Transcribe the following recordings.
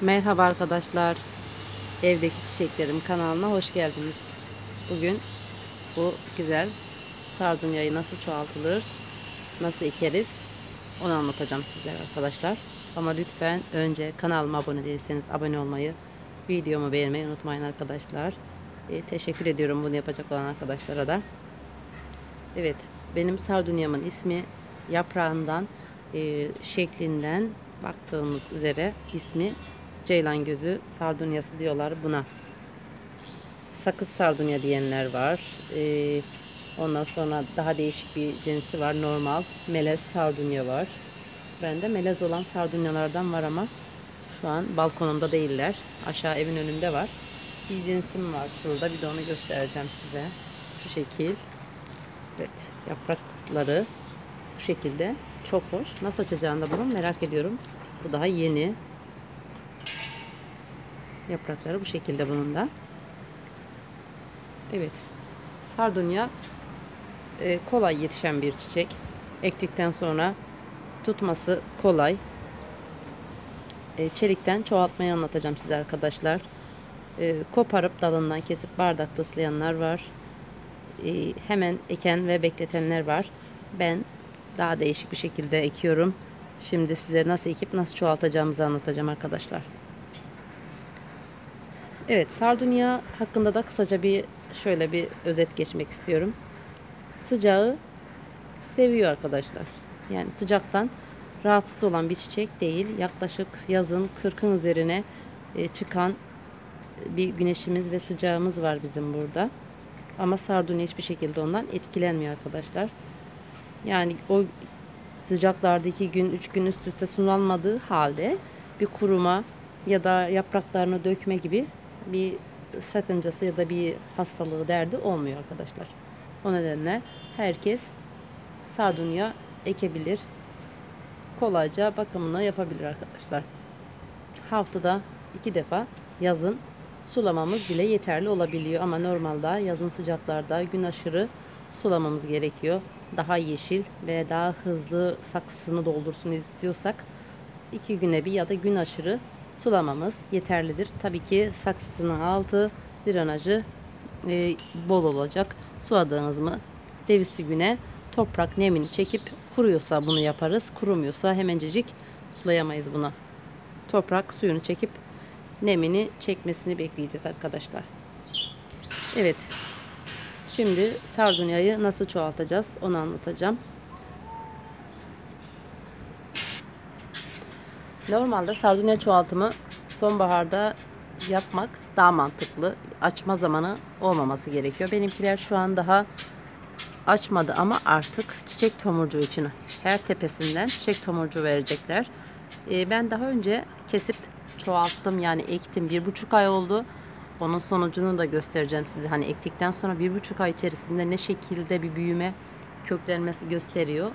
Merhaba arkadaşlar. Evdeki çiçeklerim kanalına hoş geldiniz. Bugün bu güzel sardunyayı nasıl çoğaltılır, nasıl ekeriz onu anlatacağım sizlere arkadaşlar. Ama lütfen önce kanalıma abone değilseniz abone olmayı, videomu beğenmeyi unutmayın arkadaşlar. E, teşekkür ediyorum bunu yapacak olan arkadaşlara da. Evet, benim sardunyamın ismi yaprağından, e, şeklinden baktığımız üzere ismi Ceylan gözü sardunyası diyorlar buna. Sakız sardunya diyenler var. Ee, ondan sonra daha değişik bir cinsi var. Normal melez sardunya var. Bende melez olan sardunyalardan var ama şu an balkonumda değiller. Aşağı evin önünde var. Bir cinsim var şurada. Bir de onu göstereceğim size. Şu şekil. Evet. Yaprakları bu şekilde. Çok hoş. Nasıl açacağını da bunun merak ediyorum. Bu daha yeni. Yaprakları bu şekilde bunun da. Evet. Sardunya e, kolay yetişen bir çiçek. Ektikten sonra tutması kolay. E, çelikten çoğaltmayı anlatacağım size arkadaşlar. E, koparıp dalından kesip bardakta ıslayanlar var. E, hemen eken ve bekletenler var. Ben daha değişik bir şekilde ekiyorum. Şimdi size nasıl ekip nasıl çoğaltacağımızı anlatacağım arkadaşlar. Evet, sardunya hakkında da kısaca bir şöyle bir özet geçmek istiyorum. Sıcağı seviyor arkadaşlar. Yani sıcaktan rahatsız olan bir çiçek değil. Yaklaşık yazın 40'ın üzerine e, çıkan bir güneşimiz ve sıcağımız var bizim burada. Ama sardunya hiçbir şekilde ondan etkilenmiyor arkadaşlar. Yani o sıcaklarda 2 gün 3 gün üst üste sulanmadığı halde bir kuruma ya da yapraklarını dökme gibi bir sakıncası ya da bir hastalığı derdi olmuyor arkadaşlar. O nedenle herkes sardunya ekebilir. Kolayca bakımını yapabilir arkadaşlar. Haftada iki defa yazın sulamamız bile yeterli olabiliyor. Ama normalde yazın sıcaklarda gün aşırı sulamamız gerekiyor. Daha yeşil ve daha hızlı saksısını doldursun istiyorsak iki güne bir ya da gün aşırı sulamamız yeterlidir. Tabii ki saksısının altı drenajı e, bol olacak. Suladığınız mı devisi güne toprak nemini çekip kuruyorsa bunu yaparız. Kurumuyorsa hemencecik sulayamayız buna. Toprak suyunu çekip nemini çekmesini bekleyeceğiz arkadaşlar. Evet. Şimdi sardunyayı nasıl çoğaltacağız onu anlatacağım. Normalde sardunya çoğaltımı sonbaharda yapmak daha mantıklı. Açma zamanı olmaması gerekiyor. Benimkiler şu an daha açmadı ama artık çiçek tomurcuğu için her tepesinden çiçek tomurcuğu verecekler. Ee, ben daha önce kesip çoğalttım yani ektim. Bir buçuk ay oldu. Onun sonucunu da göstereceğim size. Hani ektikten sonra bir buçuk ay içerisinde ne şekilde bir büyüme köklenmesi gösteriyor.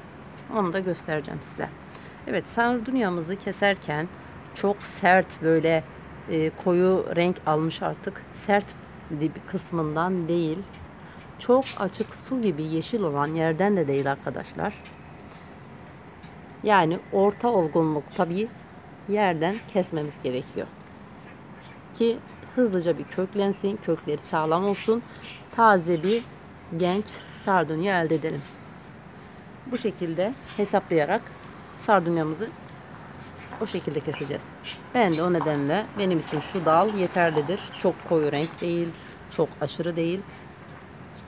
Onu da göstereceğim size. Evet sardunyamızı keserken çok sert böyle e, koyu renk almış artık. Sert kısmından değil. Çok açık su gibi yeşil olan yerden de değil arkadaşlar. Yani orta olgunluk tabii yerden kesmemiz gerekiyor. Ki hızlıca bir köklensin, kökleri sağlam olsun. Taze bir genç sardunya elde edelim. Bu şekilde hesaplayarak sardunyamızı o şekilde keseceğiz. Ben de o nedenle benim için şu dal yeterlidir. Çok koyu renk değil, çok aşırı değil.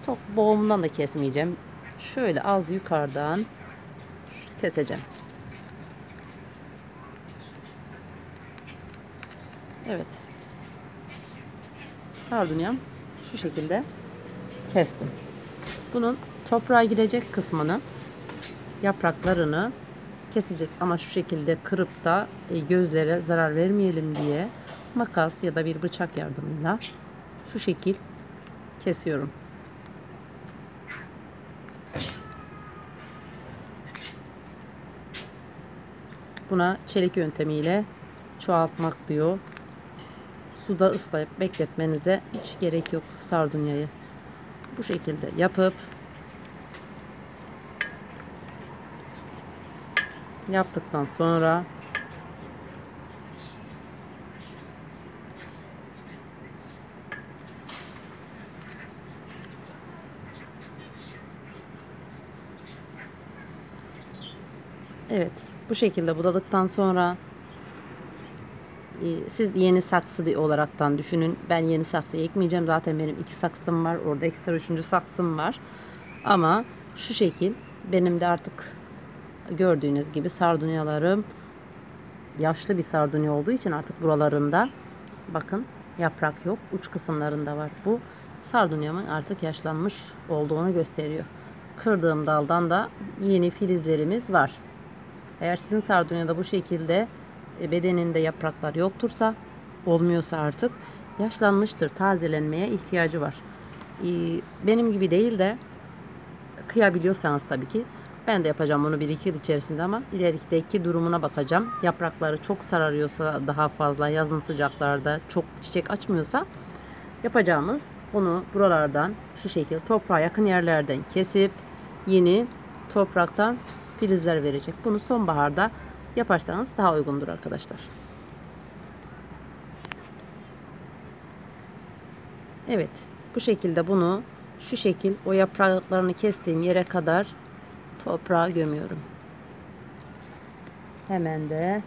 Çok boğumundan da kesmeyeceğim. Şöyle az yukarıdan keseceğim. Evet. Sardunyam şu şekilde kestim. Bunun toprağa girecek kısmını yapraklarını keseceğiz ama şu şekilde kırıp da e, gözlere zarar vermeyelim diye makas ya da bir bıçak yardımıyla şu şekil kesiyorum. Buna çelik yöntemiyle çoğaltmak diyor. Suda ıslayıp bekletmenize hiç gerek yok sardunyayı. Bu şekilde yapıp yaptıktan sonra Evet bu şekilde budadıktan sonra e, siz yeni saksı olaraktan düşünün. Ben yeni saksı ekmeyeceğim. Zaten benim iki saksım var. Orada ekstra üçüncü saksım var. Ama şu şekil benim de artık gördüğünüz gibi sardunyalarım yaşlı bir sardunya olduğu için artık buralarında bakın yaprak yok. Uç kısımlarında var. Bu sardunyamın artık yaşlanmış olduğunu gösteriyor. Kırdığım daldan da yeni filizlerimiz var. Eğer sizin sardunyada bu şekilde e, bedeninde yapraklar yoktursa, olmuyorsa artık yaşlanmıştır. Tazelenmeye ihtiyacı var. Benim gibi değil de kıyabiliyorsanız tabii ki ben de yapacağım bunu 1-2 yıl içerisinde ama ilerideki durumuna bakacağım. Yaprakları çok sararıyorsa daha fazla yazın sıcaklarda çok çiçek açmıyorsa yapacağımız bunu buralardan şu şekilde toprağa yakın yerlerden kesip yeni topraktan filizler verecek. Bunu sonbaharda yaparsanız daha uygundur arkadaşlar. Evet, bu şekilde bunu şu şekil o yapraklarını kestiğim yere kadar toprağa gömüyorum. Hemen de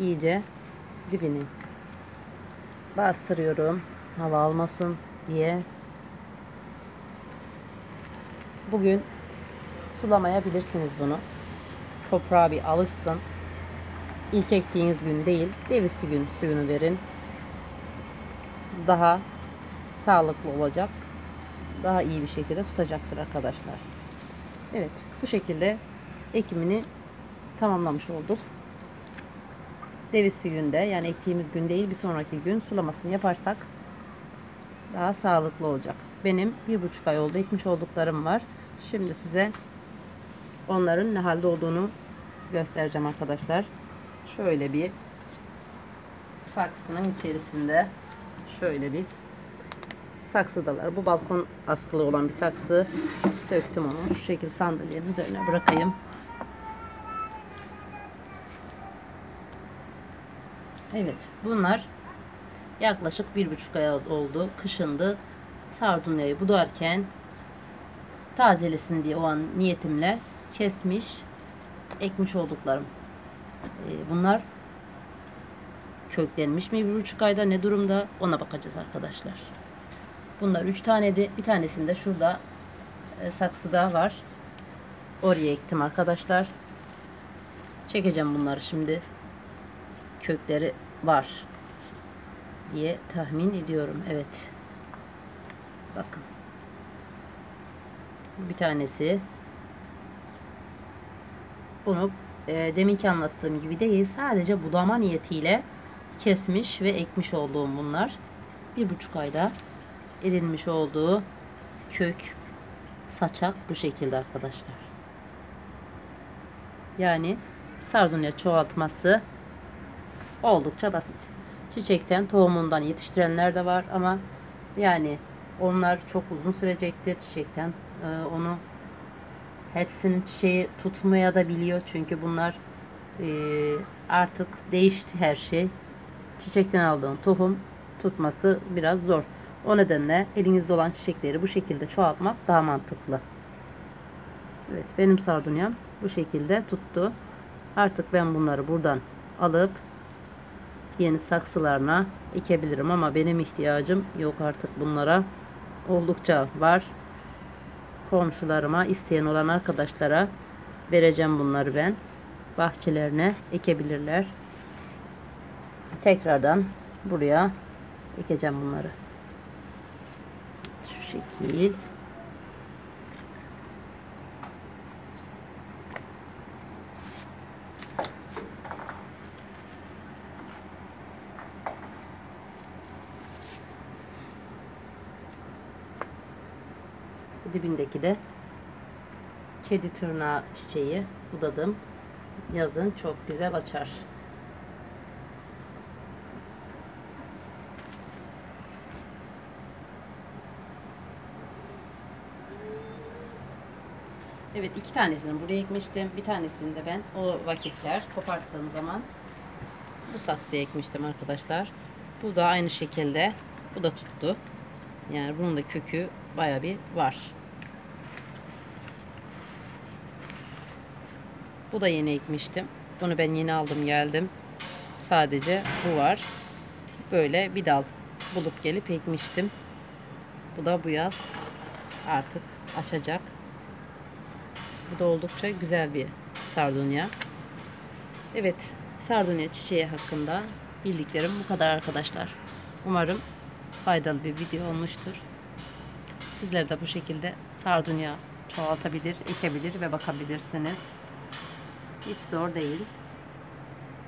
iyice dibini bastırıyorum. Hava almasın diye. Bugün sulamayabilirsiniz bunu. Toprağa bir alışsın. İlk ektiğiniz gün değil, devisi gün suyunu verin. Daha sağlıklı olacak. Daha iyi bir şekilde tutacaktır arkadaşlar. Evet, bu şekilde ekimini tamamlamış olduk. Devisi günde yani ektiğimiz gün değil bir sonraki gün sulamasını yaparsak daha sağlıklı olacak. Benim bir buçuk ay oldu ekmiş olduklarım var. Şimdi size onların ne halde olduğunu göstereceğim arkadaşlar. Şöyle bir saksının içerisinde şöyle bir saksıdalar. Bu balkon askılı olan bir saksı. Söktüm onu. Şu şekilde sandalyenin üzerine bırakayım. Evet. Bunlar yaklaşık bir buçuk ay oldu. Kışındı. Sardunyayı budarken tazelesin diye o an niyetimle kesmiş, ekmiş olduklarım. Ee, bunlar köklenmiş mi bir buçuk ayda ne durumda ona bakacağız arkadaşlar. Bunlar üç taneydi. Bir tanesinde şurada e, saksıda var. Oraya ektim arkadaşlar. Çekeceğim bunları şimdi. Kökleri var diye tahmin ediyorum. Evet. Bakın. Bir tanesi bunu e, deminki anlattığım gibi değil. Sadece budama niyetiyle kesmiş ve ekmiş olduğum bunlar. Bir buçuk ayda edilmiş olduğu kök saçak bu şekilde arkadaşlar. Yani sardunya çoğaltması oldukça basit. Çiçekten tohumundan yetiştirenler de var ama yani onlar çok uzun sürecektir çiçekten e, onu hepsinin çiçeği tutmaya da biliyor çünkü bunlar e, artık değişti her şey çiçekten aldığın tohum tutması biraz zor o nedenle elinizde olan çiçekleri bu şekilde çoğaltmak daha mantıklı. Evet benim sardunyam bu şekilde tuttu. Artık ben bunları buradan alıp yeni saksılarına ekebilirim ama benim ihtiyacım yok artık. Bunlara oldukça var. Komşularıma isteyen olan arkadaşlara vereceğim bunları ben. Bahçelerine ekebilirler. Tekrardan buraya ekeceğim bunları şekil dibindeki de kedi tırnağı çiçeği budadım. Yazın çok güzel açar. Evet iki tanesini buraya ekmiştim. Bir tanesini de ben o vakitler koparttığım zaman bu saksıya ekmiştim arkadaşlar. Bu da aynı şekilde bu da tuttu. Yani bunun da kökü baya bir var. Bu da yeni ekmiştim. Bunu ben yeni aldım geldim. Sadece bu var. Böyle bir dal bulup gelip ekmiştim. Bu da bu yaz artık açacak. Bu da oldukça güzel bir sardunya. Evet, sardunya çiçeği hakkında bildiklerim bu kadar arkadaşlar. Umarım faydalı bir video olmuştur. Sizler de bu şekilde sardunya çoğaltabilir, ekebilir ve bakabilirsiniz. Hiç zor değil.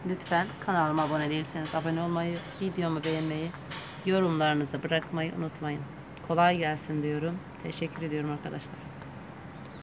Lütfen kanalıma abone değilseniz abone olmayı, videomu beğenmeyi, yorumlarınızı bırakmayı unutmayın. Kolay gelsin diyorum. Teşekkür ediyorum arkadaşlar.